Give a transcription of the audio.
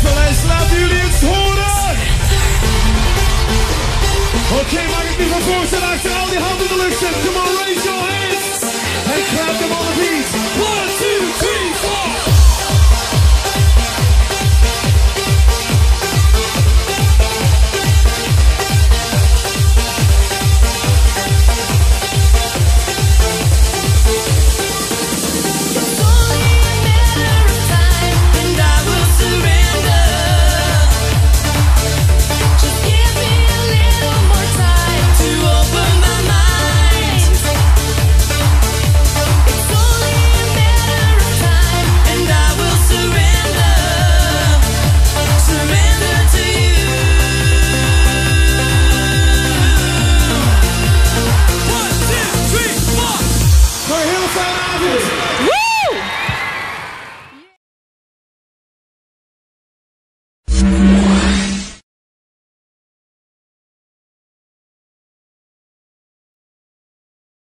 Schutterlijst. Laten jullie het horen. Oké, okay, maak ik niet van voorstellen Achter al die handen in de lucht.